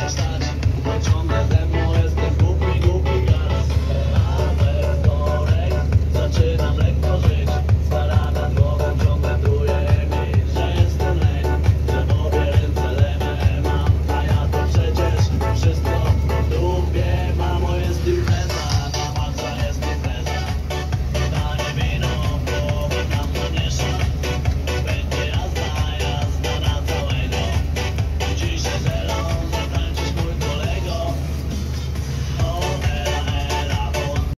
mnie.